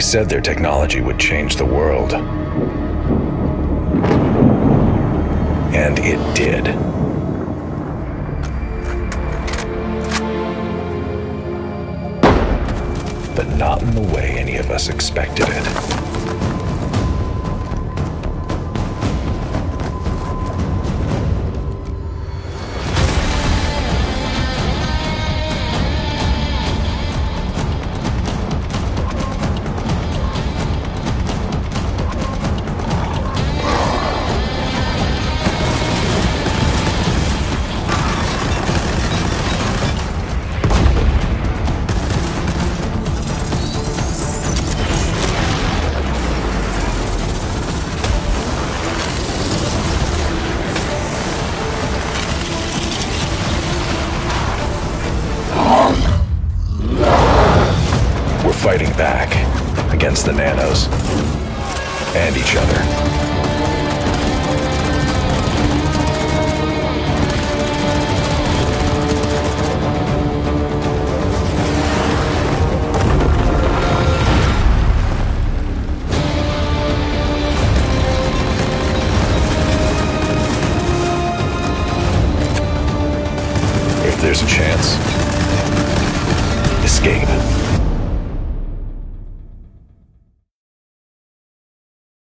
said their technology would change the world. And it did. But not in the way any of us expected it. Fighting back against the nanos and each other. If there's a chance.